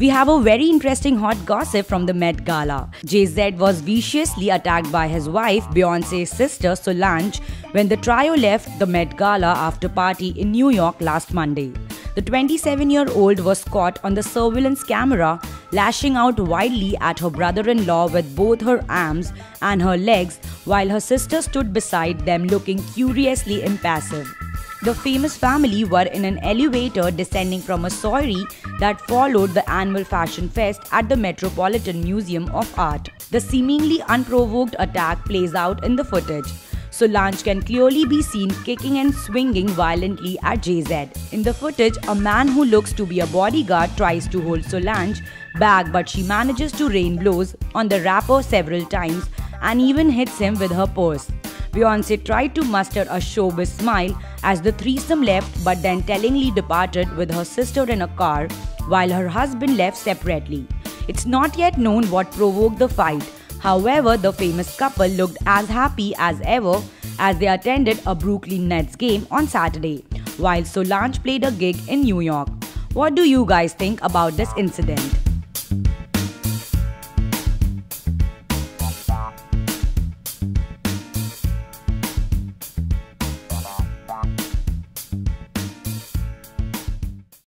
We have a very interesting hot gossip from the Met Gala. Jay-Z was viciously attacked by his wife, Beyonce's sister Solange, when the trio left the Met Gala after party in New York last Monday. The 27-year-old was caught on the surveillance camera lashing out wildly at her brother-in-law with both her arms and her legs while her sister stood beside them looking curiously impassive. The famous family were in an elevator descending from a soiree that followed the annual fashion fest at the Metropolitan Museum of Art. The seemingly unprovoked attack plays out in the footage. Solange can clearly be seen kicking and swinging violently at Jay-Z. In the footage, a man who looks to be a bodyguard tries to hold Solange back but she manages to rain blows on the rapper several times and even hits him with her purse. Beyonce tried to muster a showbiz smile as the threesome left but then tellingly departed with her sister in a car while her husband left separately. It's not yet known what provoked the fight. However, the famous couple looked as happy as ever as they attended a Brooklyn Nets game on Saturday, while Solange played a gig in New York. What do you guys think about this incident?